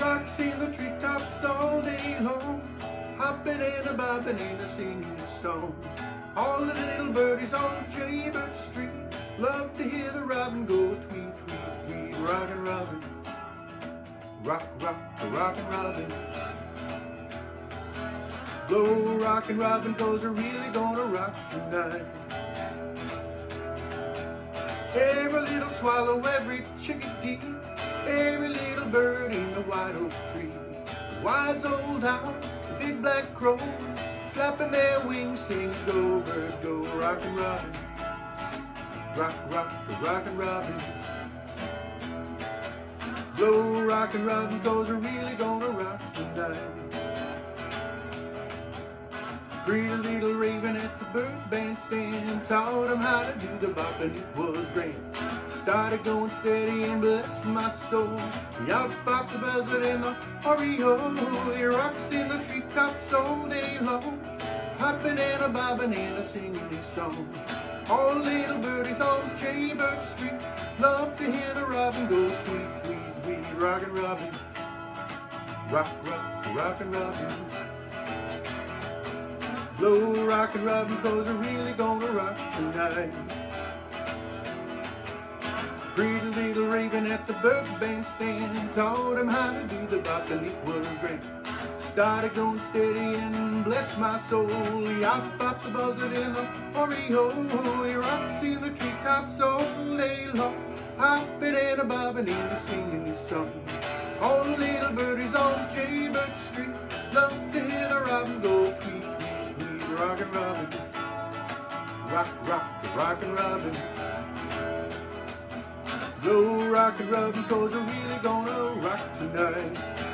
rocks in the treetops all day long, hopping and a bobbing and a singing song. All the little birdies on Jaybird Street love to hear the robin go tweet, tweet, tweet, rockin' robin. Rock, rock, the rockin' robin. Go rockin' robin, cause we're really gonna rock tonight. Every little swallow, every chickadee, every little bird in the white oak tree. The wise old owl, the big black crow, flapping their wings, sing go bird, go rockin' robin. Rock, rock, the rockin' robin. Go rockin' robin, cause we're really gonna rock tonight. Pretty little raven at the bird bandstand Taught him how to do the bop and it was grand Started going steady and bless my soul. Out popped the buzzard and the oriole He rocks in the treetops all day long. Hopping and a bobbing and a singing his song. All the little birdies on Jaybird Street Love to hear the robin go tweet, tweet, tweet. Rockin' robin. Rock, rock, rockin' robin Blow rockin' robin cause really gonna rock tonight. Pretty little raven at the bird bandstand taught him how to do the bop and it was great. Started going steady and bless my soul. I popped the buzzard in the oriole. He rocks in the treetops all day long. Hopping and a bobbing and a singing song. All the little birdies on Jaybird Rock, rock, rock and robin. Go rock and robin, cause you're really gonna rock tonight.